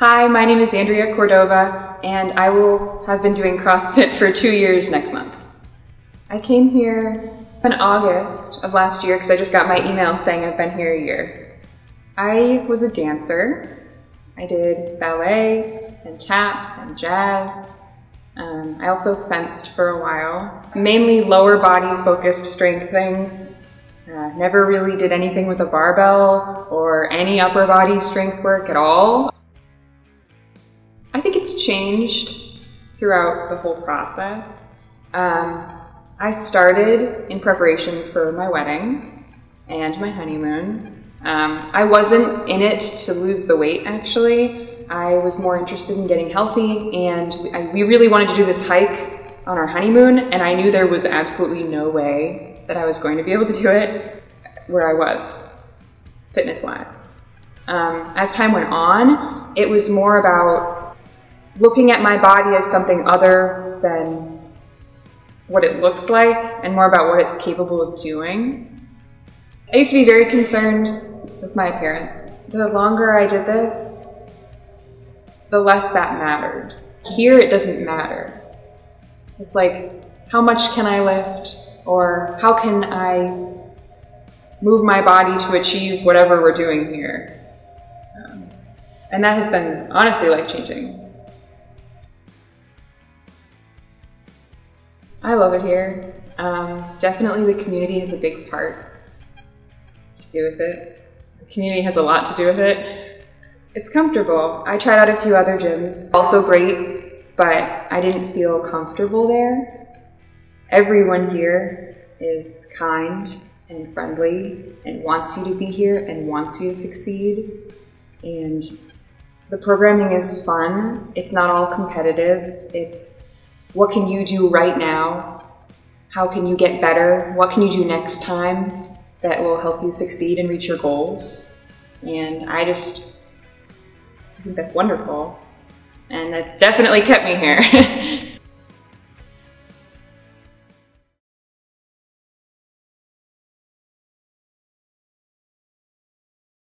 Hi, my name is Andrea Cordova, and I will have been doing CrossFit for two years next month. I came here in August of last year because I just got my email saying I've been here a year. I was a dancer. I did ballet and tap and jazz. Um, I also fenced for a while. Mainly lower body focused strength things. Uh, never really did anything with a barbell or any upper body strength work at all. I think it's changed throughout the whole process. Um, I started in preparation for my wedding and my honeymoon. Um, I wasn't in it to lose the weight actually. I was more interested in getting healthy and we, I, we really wanted to do this hike on our honeymoon and I knew there was absolutely no way that I was going to be able to do it where I was, fitness wise. Um, as time went on, it was more about looking at my body as something other than what it looks like and more about what it's capable of doing. I used to be very concerned with my appearance. The longer I did this, the less that mattered. Here it doesn't matter. It's like, how much can I lift? Or how can I move my body to achieve whatever we're doing here? Um, and that has been honestly life changing. I love it here. Um, definitely the community is a big part to do with it. The community has a lot to do with it. It's comfortable. I tried out a few other gyms, also great, but I didn't feel comfortable there. Everyone here is kind and friendly and wants you to be here and wants you to succeed. And the programming is fun. It's not all competitive. It's what can you do right now? How can you get better? What can you do next time that will help you succeed and reach your goals? And I just I think that's wonderful. And that's definitely kept me here.